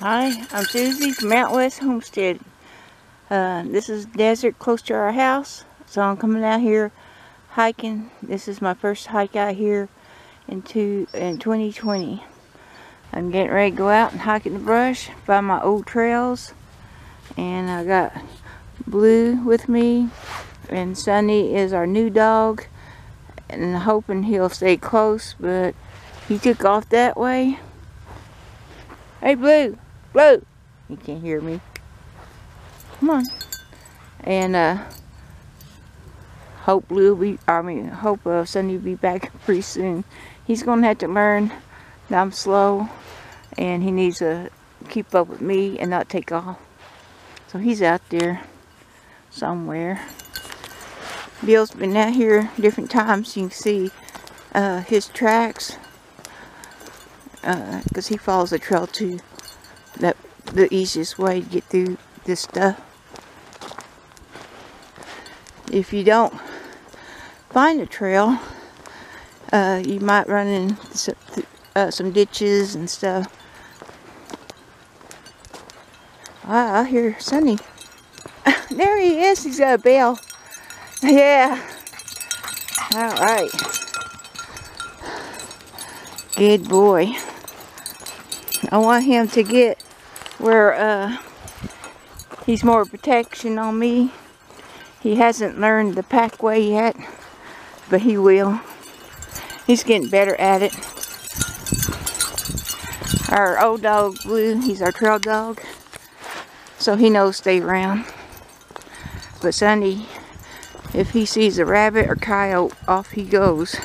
Hi, I'm Susie from Out West Homestead. Uh, this is desert close to our house, so I'm coming out here hiking. This is my first hike out here in, two, in 2020. I'm getting ready to go out and hike in the brush, find my old trails, and I got Blue with me, and Sonny is our new dog, and I'm hoping he'll stay close, but he took off that way. Hey, Blue! Blue! You can't hear me. Come on. And, uh, hope Blue be, I mean, hope uh, Sonny will be back pretty soon. He's going to have to learn that I'm slow, and he needs to keep up with me and not take off. So he's out there somewhere. Bill's been out here different times. You can see uh, his tracks because uh, he follows the trail too. That the easiest way to get through this stuff. If you don't find a trail, uh, you might run in some, uh, some ditches and stuff. Ah, I hear Sonny. there he is. He's got a bell. Yeah. All right. Good boy. I want him to get where uh, he's more protection on me. He hasn't learned the pack way yet, but he will. He's getting better at it. Our old dog, Blue, he's our trail dog. So he knows stay around. But Sonny, if he sees a rabbit or coyote, off he goes.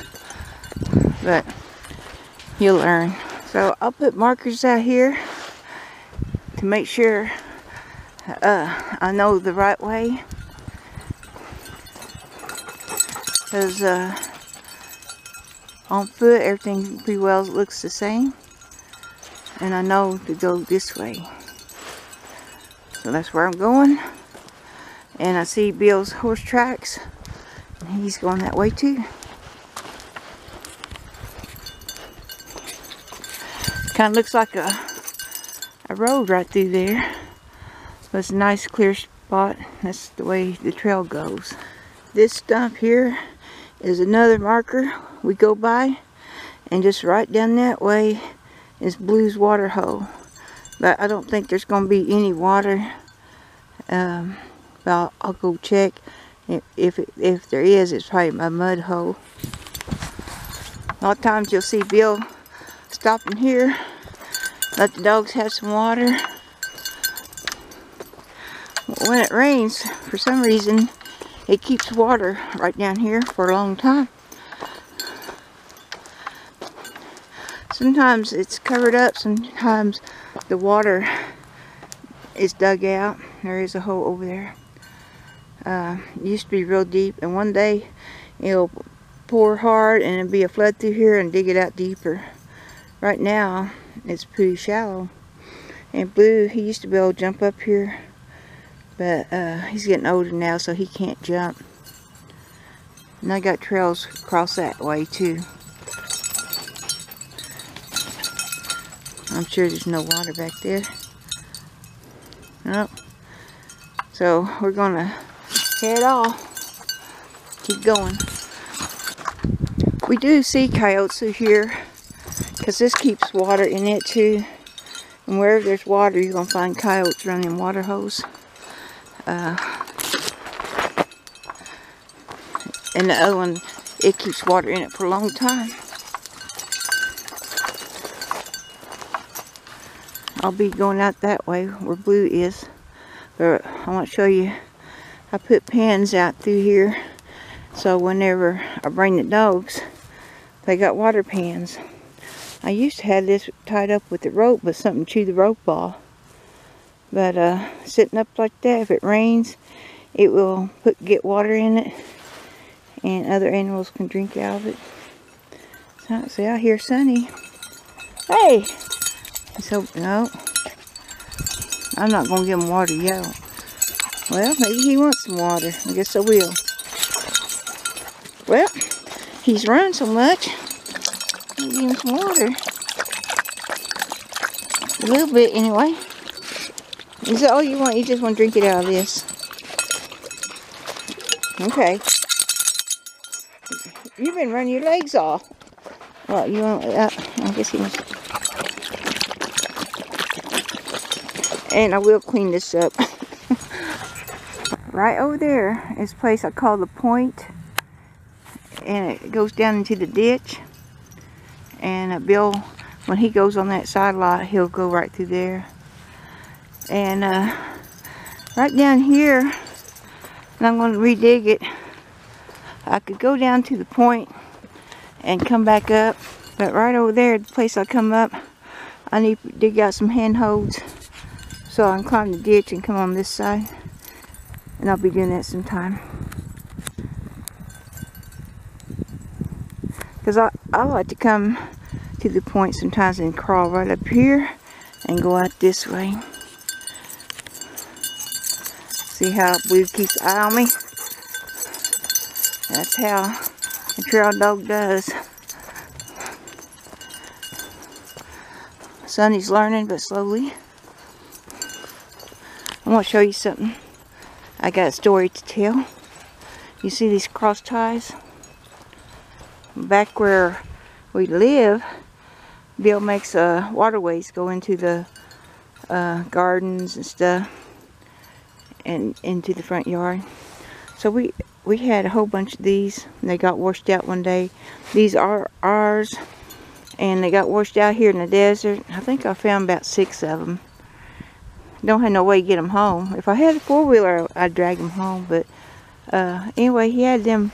But he'll learn. So I'll put markers out here to make sure uh, I know the right way. Because uh, on foot everything pretty well looks the same. And I know to go this way. So that's where I'm going. And I see Bill's horse tracks. And he's going that way too. Kind of looks like a, road right through there. But it's a nice clear spot. That's the way the trail goes. This stump here is another marker we go by. And just right down that way is Blue's water hole. But I don't think there's going to be any water. Um, but I'll, I'll go check. If, if, if there is, it's probably my mud hole. A lot of times you'll see Bill stopping here. Let the dogs have some water. When it rains, for some reason, it keeps water right down here for a long time. Sometimes it's covered up, sometimes the water is dug out. There is a hole over there. Uh, used to be real deep, and one day it'll pour hard and it'll be a flood through here and dig it out deeper. Right now, it's pretty shallow. And Blue, he used to be able to jump up here, but uh, he's getting older now, so he can't jump. And I got trails across that way, too. I'm sure there's no water back there. Nope. So we're gonna head off. Keep going. We do see coyotes here because this keeps water in it too. And wherever there's water, you're gonna find coyotes running water hose. Uh, and the other one, it keeps water in it for a long time. I'll be going out that way where blue is. But I want to show you, I put pans out through here. So whenever I bring the dogs, they got water pans. I used to have this tied up with the rope but something chewed the rope off. But uh, sitting up like that, if it rains, it will put get water in it. And other animals can drink out of it. So, see, I hear Sonny. Hey! So, no. I'm not going to give him water yet. Well, maybe he wants some water. I guess I will. Well, he's run so much. Give some water. A little bit anyway. Is that all you want? You just want to drink it out of this? Okay. You've been running your legs off. Well, you want, uh, I guess he must. And I will clean this up. right over there is a place I call the point. And it goes down into the ditch. And Bill, when he goes on that side lot, he'll go right through there. And uh, right down here, and I'm going to redig it. I could go down to the point and come back up. But right over there, the place I come up, I need to dig out some handholds so I can climb the ditch and come on this side. And I'll be doing that sometime. Because I, I like to come to the point sometimes and crawl right up here and go out this way. See how Blue keeps eye on me? That's how a trail dog does. Sonny's learning, but slowly. I want to show you something. I got a story to tell. You see these cross ties? Back where we live, Bill makes uh, waterways go into the uh, gardens and stuff and into the front yard. So we we had a whole bunch of these and they got washed out one day. These are ours and they got washed out here in the desert. I think I found about six of them. Don't have no way to get them home. If I had a four-wheeler, I'd drag them home. But uh, anyway, he had them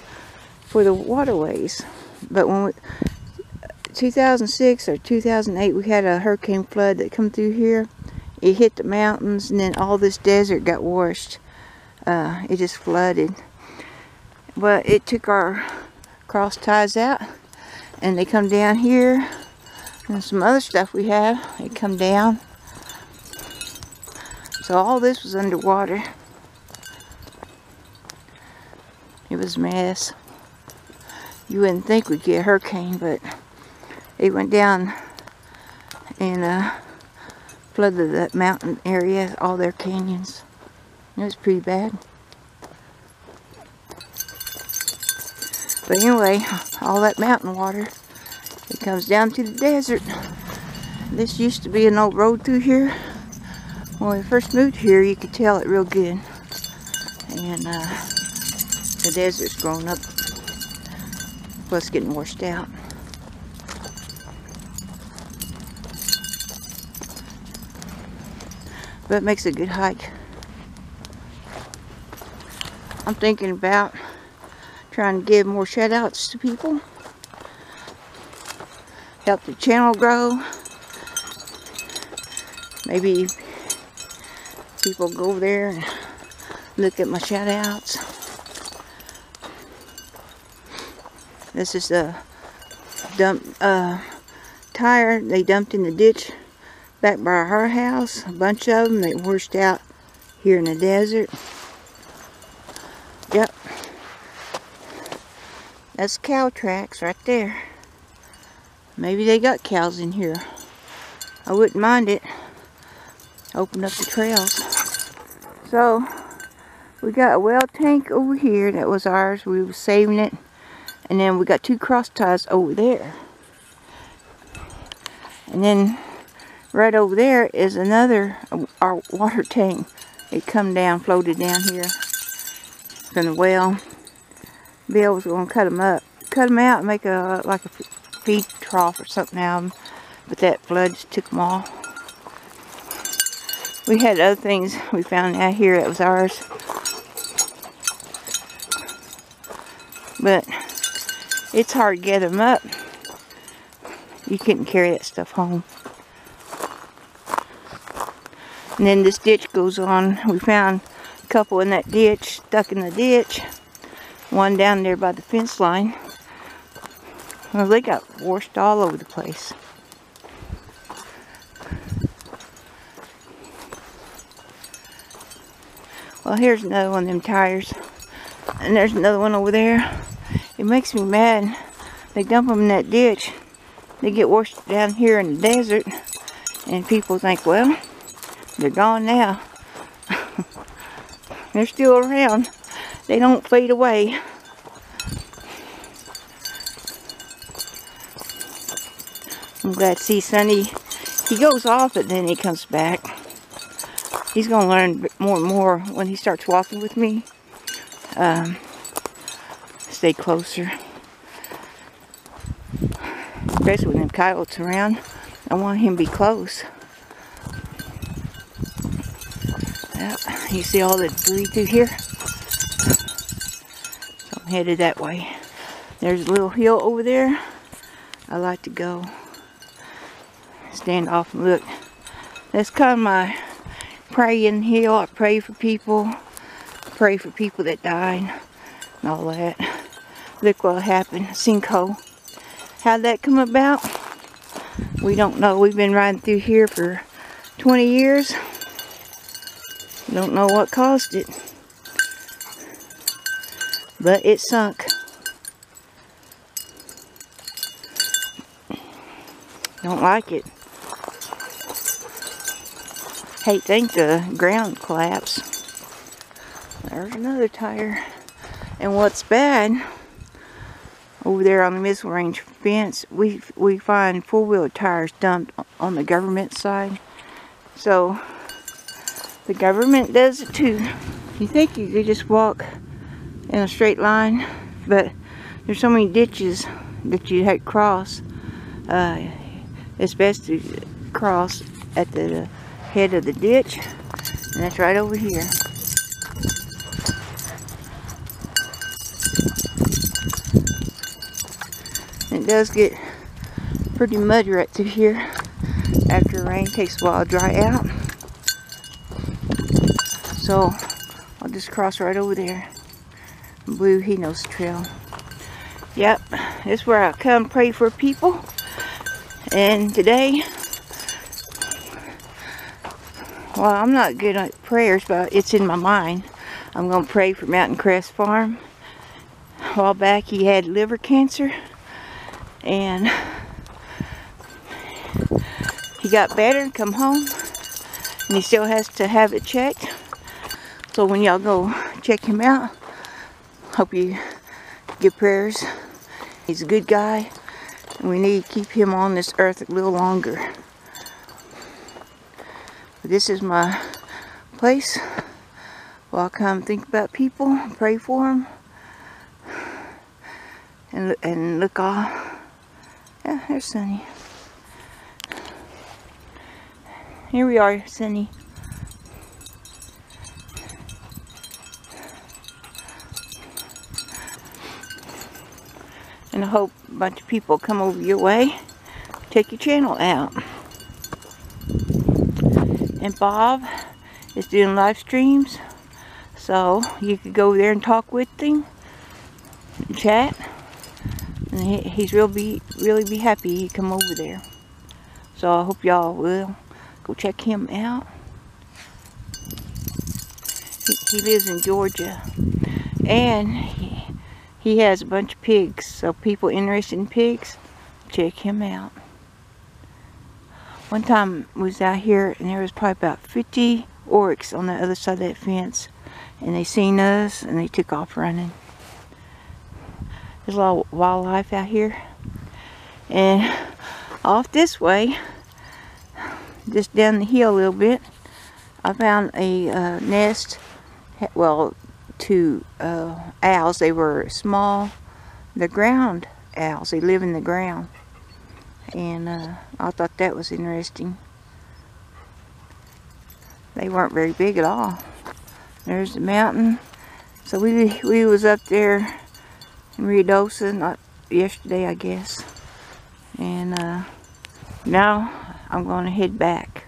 for the waterways. But when we, 2006 or 2008, we had a hurricane flood that come through here it hit the mountains and then all this desert got washed. Uh, it just flooded. But it took our cross ties out and they come down here and some other stuff we have, they come down. So all this was underwater. It was a mess. You wouldn't think we'd get a hurricane, but it went down and uh, flooded that mountain area, all their canyons. It was pretty bad. But anyway, all that mountain water, it comes down to the desert. This used to be an old road through here. When we first moved here, you could tell it real good. And uh, the desert's grown up, plus getting washed out. but it makes a good hike. I'm thinking about trying to give more shout outs to people. Help the channel grow. Maybe people go there and look at my shout outs. This is a dump uh, tire they dumped in the ditch back by our house. A bunch of them. They washed out here in the desert. Yep. That's cow tracks right there. Maybe they got cows in here. I wouldn't mind it. Open up the trails. So, we got a well tank over here that was ours. We were saving it. And then we got two cross ties over there. And then Right over there is another, uh, our water tank. It come down, floated down here from the well. Bill was going to cut them up. Cut them out and make a, like a feed trough or something out of them. But that flood just took them all. We had other things we found out here that was ours. But it's hard to get them up. You couldn't carry that stuff home. And then this ditch goes on. We found a couple in that ditch, stuck in the ditch. One down there by the fence line. Well, they got washed all over the place. Well, here's another one of them tires. And there's another one over there. It makes me mad. They dump them in that ditch. They get washed down here in the desert And people think, well, they're gone now. they're still around. They don't fade away. I'm glad to see Sonny. He goes off, but then he comes back. He's going to learn more and more when he starts walking with me. Um, stay closer. Especially with them coyotes around. I want him to be close. Yeah, you see all the debris through here? So I'm headed that way. There's a little hill over there. I like to go stand off and look. That's kind of my praying hill. I pray for people. Pray for people that died and all that. Look what happened. Sinkhole. How'd that come about? We don't know. We've been riding through here for 20 years. Don't know what caused it. But it sunk. Don't like it. Hate think the ground collapse. There's another tire. And what's bad, over there on the missile range fence, we we find four-wheel tires dumped on the government side. So the government does it too. You think you could just walk in a straight line, but there's so many ditches that you have to cross. Uh, it's best to cross at the head of the ditch, and that's right over here. Does get pretty muddy right through here after rain takes a while to dry out. So I'll just cross right over there. Blue, he knows the trail. Yep, this is where I come pray for people. And today well, I'm not good at prayers, but it's in my mind. I'm going to pray for Mountain Crest Farm. A while back, he had liver cancer. And he got better and come home. And he still has to have it checked. So when y'all go check him out, hope you give prayers. He's a good guy. And we need to keep him on this earth a little longer. This is my place where I come think about people, pray for them, and, and look all. Yeah, there's Sonny. Here we are, Sonny. And I hope a bunch of people come over your way, take your channel out and Bob is doing live streams so you could go there and talk with him and chat and he, he's real be really be happy he come over there. So I hope y'all will go check him out. He, he lives in Georgia. And he, he has a bunch of pigs. So people interested in pigs check him out. One time was out here and there was probably about 50 oryx on the other side of that fence. And they seen us and they took off running. There's a lot of wildlife out here. And off this way, just down the hill a little bit, I found a uh, nest, well, two uh, owls. They were small, the ground owls. They live in the ground and uh, I thought that was interesting. They weren't very big at all. There's the mountain. So we we was up there in Ruidoso, not yesterday I guess. And uh, now I'm going to head back.